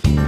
Bye.